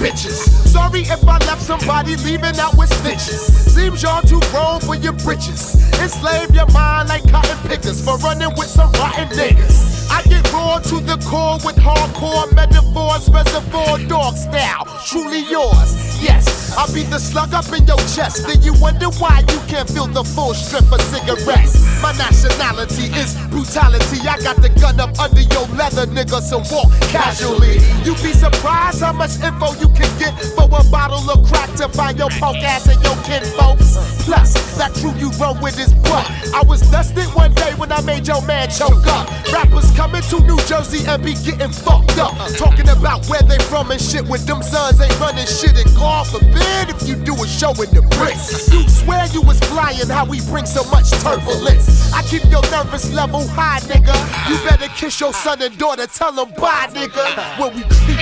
bitches. Sorry if I left somebody leaving out with stitches. Seems y'all too grown for your britches. Enslave your mind like cotton pickers for running with some rotten niggas. I get raw to the core with hardcore metaphors, reservoir dog style. Truly yours, yes. I beat the slug up in your chest. Then you wonder why you can't feel the full strip of cigarettes. My nationality is brutality. I got the gun up under your leather, nigga, so walk casually. You be surprised how much info you can get for a bottle of crack to find your punk ass and your kin folks. Plus, that crew you run with is butt. I was dusted one day when I made your man choke up. Rappers coming to New Jersey and be getting fucked up. Talking about where they from and shit with them sons ain't running shit. And God forbid if you do a show in the bricks. You swear you was flying, how we bring so much turbulence. I keep your nervous level high, nigga. You better kiss your son and daughter, tell them bye, nigga. When we creep.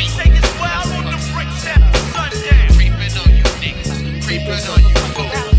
Creeping on you niggas, creeping on you fools.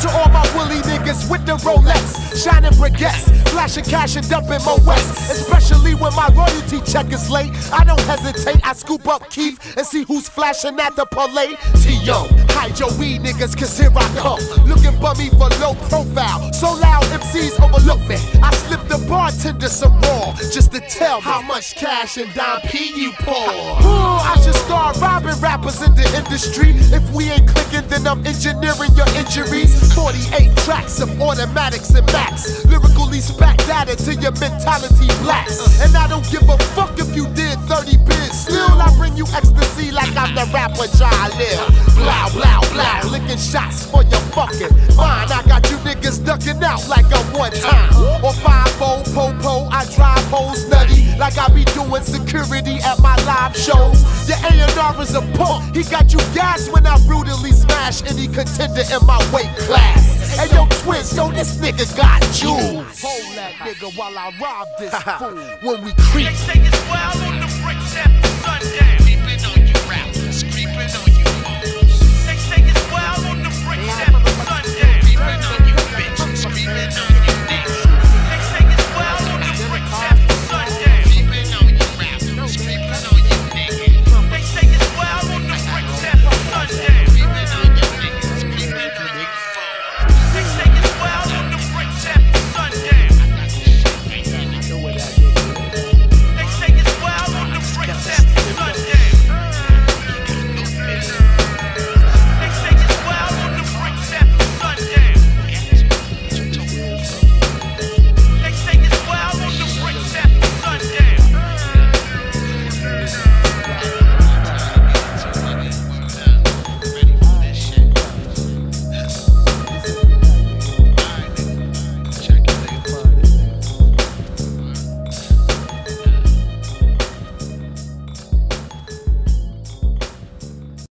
To all my woolly niggas with the Rolex, shining briquettes, flashing cash and dumping my west. Especially when my royalty check is late, I don't hesitate. I scoop up Keith and see who's flashing at the parlay. T.O. Hide your weed niggas, cause here I come. Looking bummy for low profile. So loud MCs overlook me. I slip bartender some raw just to tell how much cash and dime P you pour. Ooh, I should start robbing rappers in the industry. If we ain't clicking, then I'm engineering your injuries. 48 tracks of automatics and max. Lyrically spat data to your mentality blacks. And I don't give a fuck if you did 30 bids. Still, I bring you ecstasy like I'm the rapper John Lil. Blow, blow, blow. Licking shots for your fucking mind. I got you niggas ducking out like a one time. Or 5 security at my live shows. Your A&R is a punk. He got you gas when I brutally smash any contender in my weight class. Hey yo, twins, yo, this nigga got jewels. Hold that nigga while I rob this fool. When we creep. They say it's wild on the bricks after sundown.